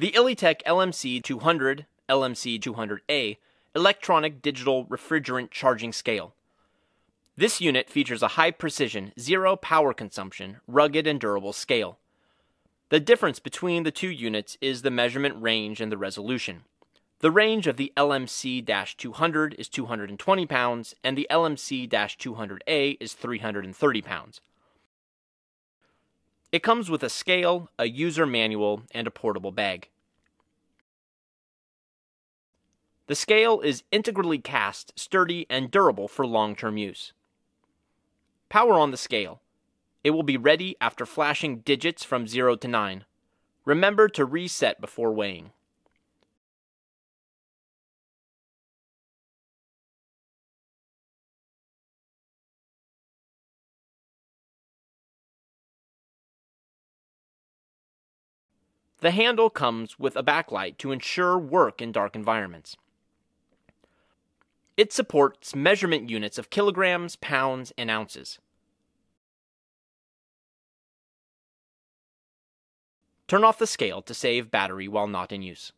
The Elitech LMC 200, LMC 200A electronic digital refrigerant charging scale. This unit features a high precision, zero power consumption, rugged and durable scale. The difference between the two units is the measurement range and the resolution. The range of the LMC 200 is 220 pounds, and the LMC 200A is 330 pounds. It comes with a scale, a user manual, and a portable bag. The scale is integrally cast, sturdy, and durable for long term use. Power on the scale. It will be ready after flashing digits from 0 to 9. Remember to reset before weighing. The handle comes with a backlight to ensure work in dark environments. It supports measurement units of kilograms, pounds, and ounces. Turn off the scale to save battery while not in use.